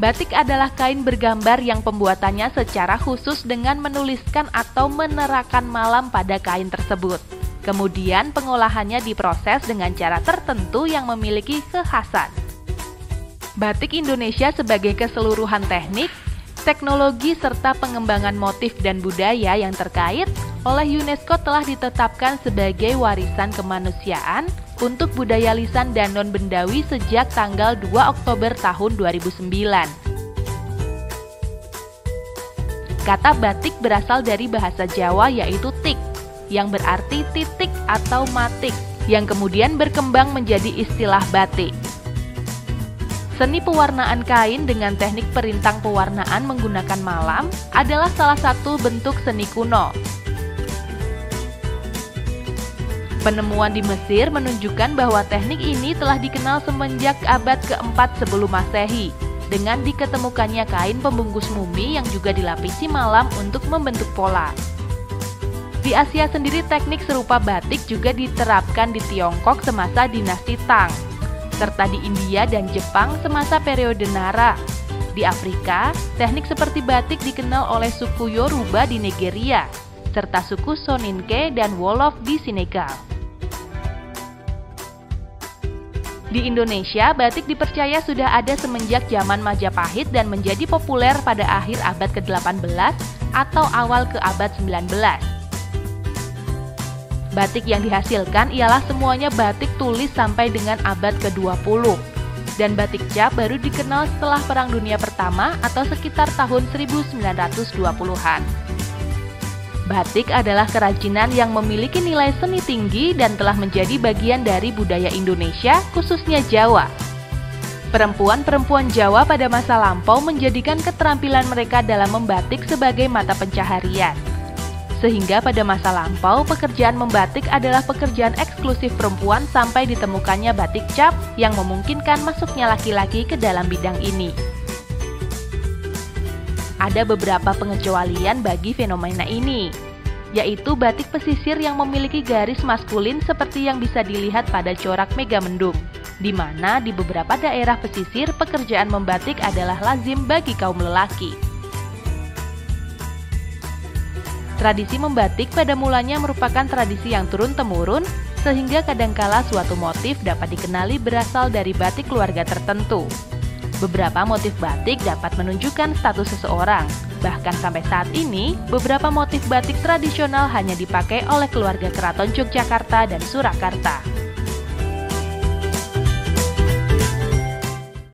Batik adalah kain bergambar yang pembuatannya secara khusus dengan menuliskan atau menerakan malam pada kain tersebut. Kemudian pengolahannya diproses dengan cara tertentu yang memiliki kekhasan. Batik Indonesia sebagai keseluruhan teknik, teknologi serta pengembangan motif dan budaya yang terkait oleh UNESCO telah ditetapkan sebagai warisan kemanusiaan untuk budaya lisan dan non-bendawi sejak tanggal 2 Oktober tahun 2009. Kata batik berasal dari bahasa Jawa yaitu tik, yang berarti titik atau matik, yang kemudian berkembang menjadi istilah batik. Seni pewarnaan kain dengan teknik perintang pewarnaan menggunakan malam adalah salah satu bentuk seni kuno. Penemuan di Mesir menunjukkan bahwa teknik ini telah dikenal semenjak abad keempat sebelum Masehi, dengan diketemukannya kain pembungkus mumi yang juga dilapisi malam untuk membentuk pola. Di Asia sendiri teknik serupa batik juga diterapkan di Tiongkok semasa dinasti Tang serta di India dan Jepang semasa periode Nara. Di Afrika, teknik seperti batik dikenal oleh suku Yoruba di Nigeria, serta suku Soninke dan Wolof di Senegal. Di Indonesia, batik dipercaya sudah ada semenjak zaman Majapahit dan menjadi populer pada akhir abad ke-18 atau awal ke abad 19. Batik yang dihasilkan ialah semuanya batik tulis sampai dengan abad ke-20. Dan batik cap baru dikenal setelah Perang Dunia Pertama atau sekitar tahun 1920-an. Batik adalah kerajinan yang memiliki nilai seni tinggi dan telah menjadi bagian dari budaya Indonesia, khususnya Jawa. Perempuan-perempuan Jawa pada masa lampau menjadikan keterampilan mereka dalam membatik sebagai mata pencaharian sehingga pada masa lampau pekerjaan membatik adalah pekerjaan eksklusif perempuan sampai ditemukannya batik cap yang memungkinkan masuknya laki-laki ke dalam bidang ini. Ada beberapa pengecualian bagi fenomena ini, yaitu batik pesisir yang memiliki garis maskulin seperti yang bisa dilihat pada corak Megamendung, di mana di beberapa daerah pesisir pekerjaan membatik adalah lazim bagi kaum lelaki. Tradisi membatik pada mulanya merupakan tradisi yang turun-temurun, sehingga kadangkala suatu motif dapat dikenali berasal dari batik keluarga tertentu. Beberapa motif batik dapat menunjukkan status seseorang. Bahkan sampai saat ini, beberapa motif batik tradisional hanya dipakai oleh keluarga keraton Yogyakarta dan Surakarta.